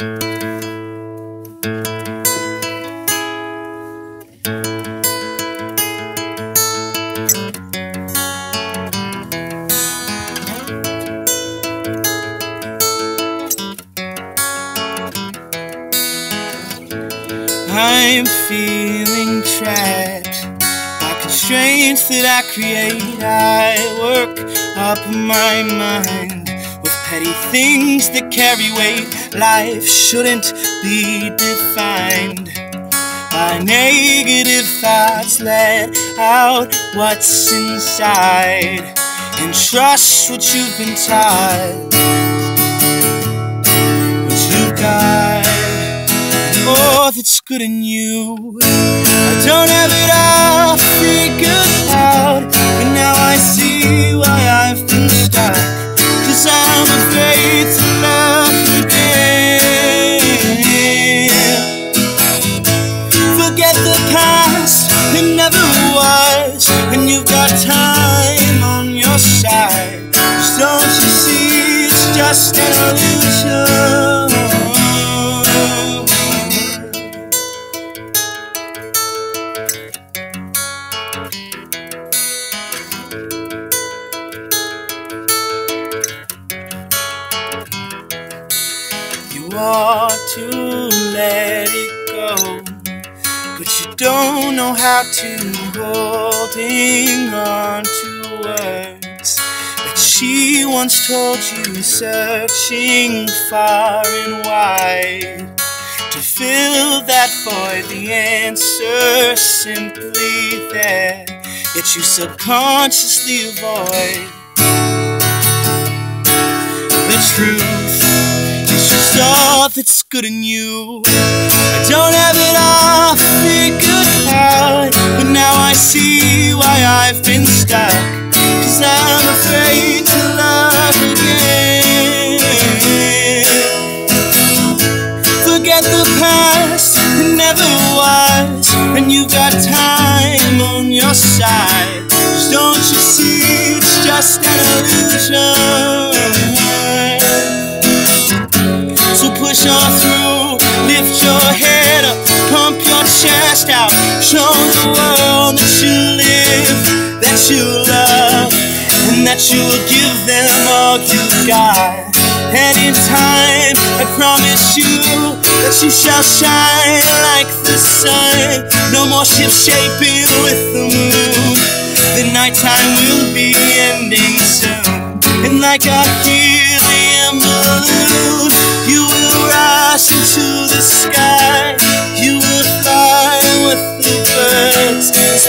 I'm feeling trapped by constraints that I create. I work up my mind petty things that carry weight. Life shouldn't be defined by negative thoughts. Let out what's inside and trust what you've been taught. What you've got all that's good in you. I don't have it all figured time on your side. Just don't you see, it's just an illusion. You ought to let it go, but you don't know how to holding on to words that she once told you, searching far and wide to fill that void. The answer simply there, yet you subconsciously avoid the truth. It's just all that's good in you. I don't To love again. Forget the past, never was, and you've got time on your side. Don't you see, it's just an illusion. So push on through, lift your head up, pump your chest out, show the world that you live, that you love, and that you will give them all you got. And in time, I promise you that you shall shine like the sun. No more ship shaping with the moon. The nighttime will be ending soon, and like a helium balloon, you will rise into the sky.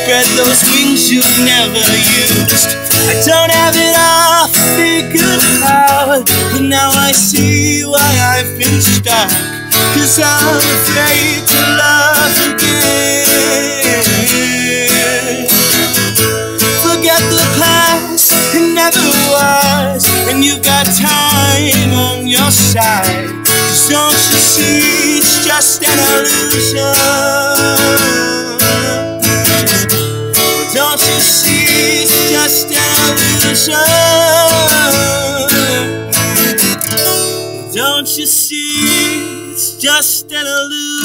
Spread those wings you've never used. I don't have it all figured out, but now I see why I've been stuck. Cause I'm afraid to love again. Forget the past, it never was, and you've got time on your side. Just don't you see, it's just an illusion. Just an illusion.